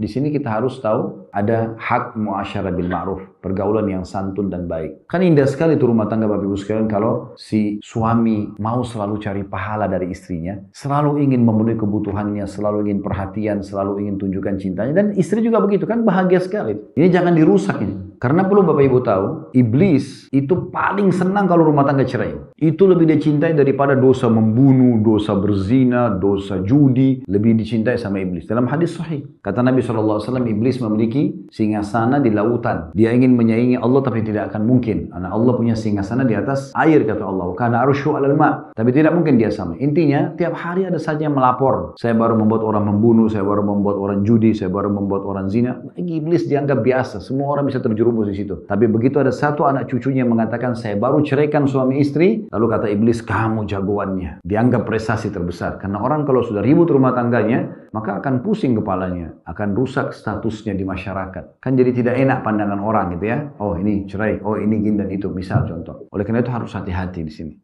Di sini kita harus tahu ada hak muasyarah bil ma'ruf, pergaulan yang santun dan baik. Kan indah sekali itu rumah tangga Bapak Ibu sekalian kalau si suami mau selalu cari pahala dari istrinya, selalu ingin memenuhi kebutuhannya, selalu ingin perhatian, selalu ingin tunjukkan cintanya dan istri juga begitu kan bahagia sekali. Ini jangan dirusak ini. Karena perlu Bapak Ibu tahu, iblis itu paling senang kalau rumah tangga cerai. Itu lebih dicintai daripada dosa membunuh, dosa berzina, dosa judi, lebih dicintai sama iblis. Dalam hadis sahih, kata Nabi SAW, iblis memiliki singgasana di lautan. Dia ingin menyaingi Allah tapi tidak akan mungkin. Karena Allah punya singgasana di atas air, kata Allah. Karena arsyu alal ma. Tapi tidak mungkin dia sama. Intinya, tiap hari ada saja yang melapor. Saya baru membuat orang membunuh, saya baru membuat orang judi, saya baru membuat orang zina. Iblis dianggap biasa. Semua orang bisa terjerumus di situ. Tapi begitu ada satu anak cucunya yang mengatakan, saya baru ceraikan suami istri, lalu kata iblis, kamu jagoannya. Dianggap prestasi terbesar. Karena orang kalau sudah ribut rumah tangganya, maka akan pusing kepalanya, akan rusak statusnya di masyarakat. Kan jadi tidak enak pandangan orang gitu ya. Oh ini cerai, oh ini gini dan itu, misal contoh. Oleh karena itu harus hati-hati di sini.